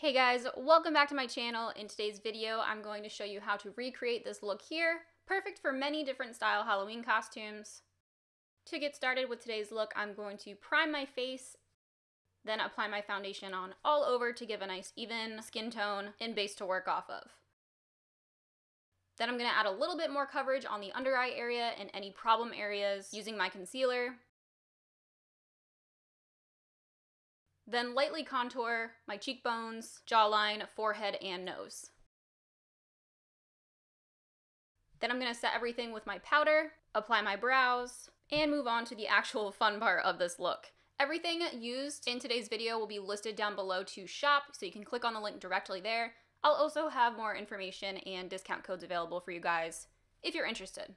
Hey guys, welcome back to my channel. In today's video, I'm going to show you how to recreate this look here, perfect for many different style Halloween costumes. To get started with today's look, I'm going to prime my face, then apply my foundation on all over to give a nice even skin tone and base to work off of. Then I'm going to add a little bit more coverage on the under eye area and any problem areas using my concealer. Then lightly contour my cheekbones, jawline, forehead, and nose. Then I'm to set everything with my powder, apply my brows, and move on to the actual fun part of this look. Everything used in today's video will be listed down below to shop, so you can click on the link directly there. I'll also have more information and discount codes available for you guys if you're interested.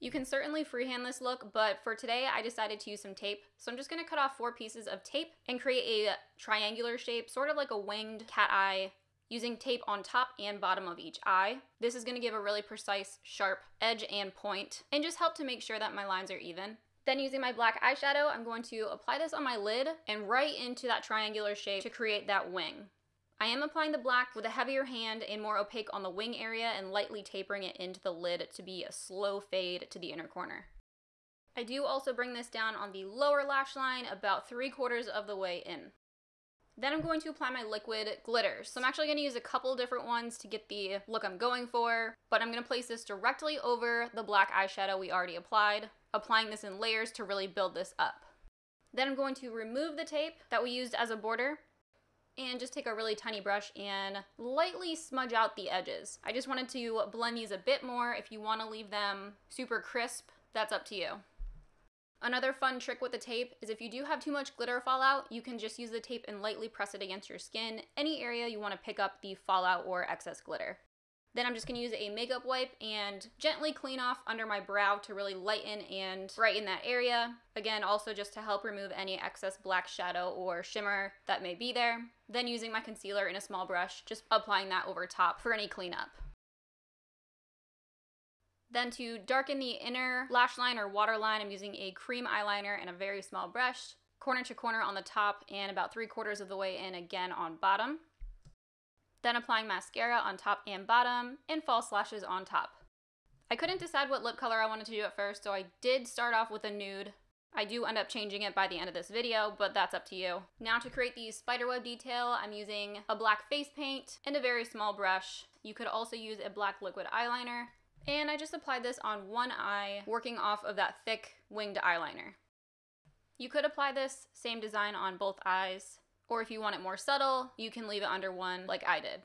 You can certainly freehand this look, but for today I decided to use some tape. So I'm just gonna cut off four pieces of tape and create a triangular shape, sort of like a winged cat eye, using tape on top and bottom of each eye. This is gonna give a really precise, sharp edge and point, and just help to make sure that my lines are even. Then using my black eyeshadow, I'm going to apply this on my lid and right into that triangular shape to create that wing. I am applying the black with a heavier hand and more opaque on the wing area and lightly tapering it into the lid to be a slow fade to the inner corner. I do also bring this down on the lower lash line about three quarters of the way in. Then I'm going to apply my liquid glitters. So I'm actually going to use a couple different ones to get the look I'm going for, but I'm going to place this directly over the black eyeshadow we already applied, applying this in layers to really build this up. Then I'm going to remove the tape that we used as a border and just take a really tiny brush and lightly smudge out the edges. I just wanted to blend these a bit more. If you want to leave them super crisp, that's up to you. Another fun trick with the tape is if you do have too much glitter fallout, you can just use the tape and lightly press it against your skin, any area you want to pick up the fallout or excess glitter. Then I'm just going to use a makeup wipe and gently clean off under my brow to really lighten and brighten that area. Again, also just to help remove any excess black shadow or shimmer that may be there. Then using my concealer in a small brush, just applying that over top for any cleanup. Then to darken the inner lash line or waterline, I'm using a cream eyeliner and a very small brush, corner to corner on the top and about three quarters of the way in again on bottom. Then applying mascara on top and bottom, and false lashes on top. I couldn't decide what lip color I wanted to do at first, so I did start off with a nude. I do end up changing it by the end of this video, but that's up to you. Now to create the spiderweb detail, I'm using a black face paint and a very small brush. You could also use a black liquid eyeliner. And I just applied this on one eye, working off of that thick winged eyeliner. You could apply this same design on both eyes, or if you want it more subtle, you can leave it under one like I did.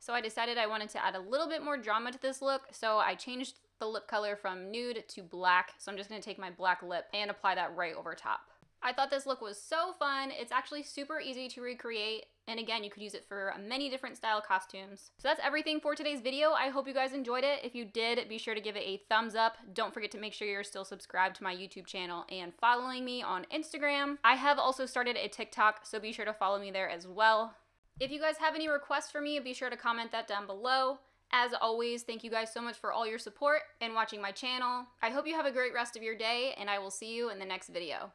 So I decided I wanted to add a little bit more drama to this look, so I changed the lip color from nude to black. So I'm just gonna take my black lip and apply that right over top. I thought this look was so fun. It's actually super easy to recreate. And again, you could use it for many different style costumes. So that's everything for today's video. I hope you guys enjoyed it. If you did, be sure to give it a thumbs up. Don't forget to make sure you're still subscribed to my YouTube channel and following me on Instagram. I have also started a TikTok, so be sure to follow me there as well. If you guys have any requests for me, be sure to comment that down below. As always, thank you guys so much for all your support and watching my channel. I hope you have a great rest of your day, and I will see you in the next video.